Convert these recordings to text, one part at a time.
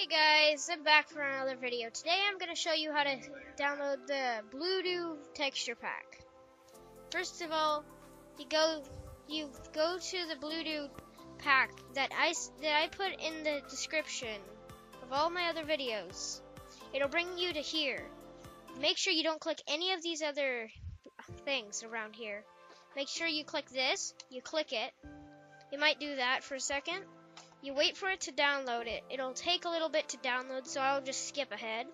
Hey guys, I'm back for another video. Today I'm going to show you how to download the BlueDeww texture pack. First of all, you go you go to the BlueDeww pack that I that I put in the description of all my other videos. It'll bring you to here. Make sure you don't click any of these other things around here. Make sure you click this, you click it. You might do that for a second you wait for it to download it. It'll take a little bit to download, so I'll just skip ahead.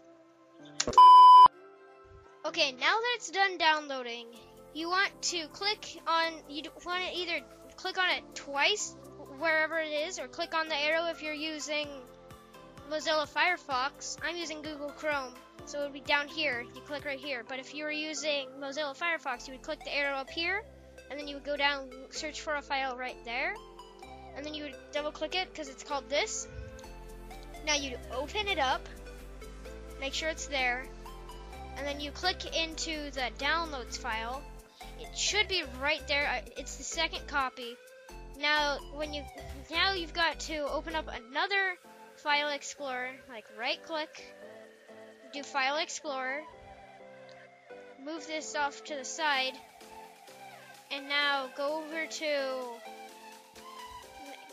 Okay, now that it's done downloading, you want to click on, you want to either click on it twice, wherever it is, or click on the arrow if you're using Mozilla Firefox. I'm using Google Chrome, so it would be down here. You click right here. But if you were using Mozilla Firefox, you would click the arrow up here, and then you would go down, search for a file right there and then you would double click it because it's called this. Now you'd open it up, make sure it's there, and then you click into the downloads file. It should be right there. It's the second copy. Now when you now you've got to open up another file explorer, like right click, do file explorer, move this off to the side, and now go over to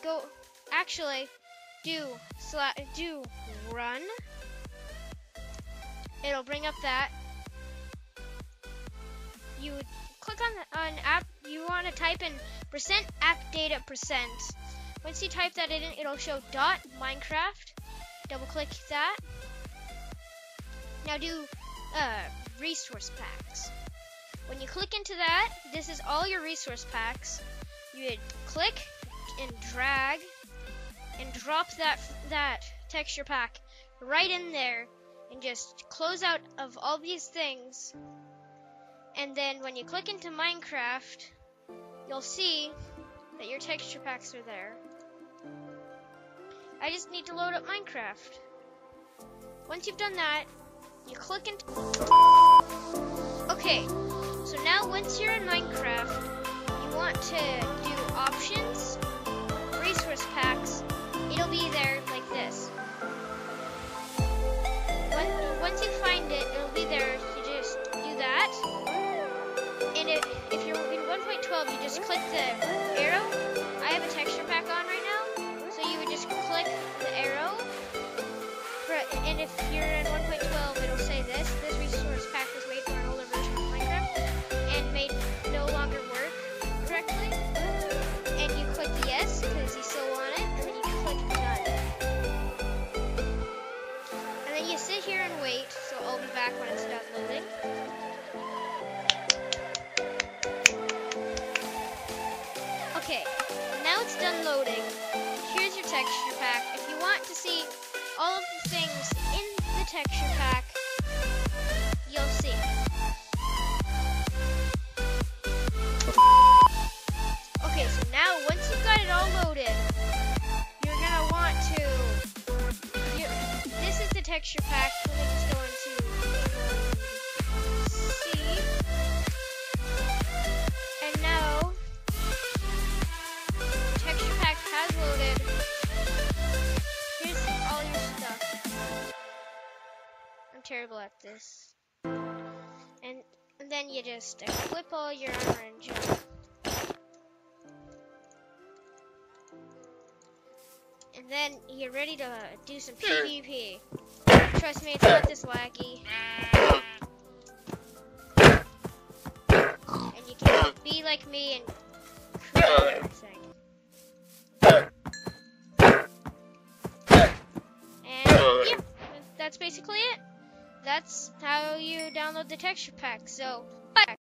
go actually do do run. It'll bring up that. You click on an app. You want to type in percent app data percent. Once you type that in, it'll show dot Minecraft. Double click that. Now do uh, resource packs. When you click into that, this is all your resource packs. You would click and drag and drop that that texture pack right in there and just close out of all these things. And then when you click into Minecraft, you'll see that your texture packs are there. I just need to load up Minecraft. Once you've done that, you click into... Okay, so now once you're in Minecraft, you want to do options loading. Here's your texture pack. If you want to see all of the things in the texture pack, you'll see. Okay, so now once you've got it all loaded, you're gonna want to. this is the texture pack. Let me just go into terrible at this. And, and then you just uh, equip all your armor and jump. and then you're ready to do some PvP. Trust me, it's not this laggy. And you can be like me and everything. Oh, and oh, yeah, that's basically it. That's how you download the texture pack. So, bye.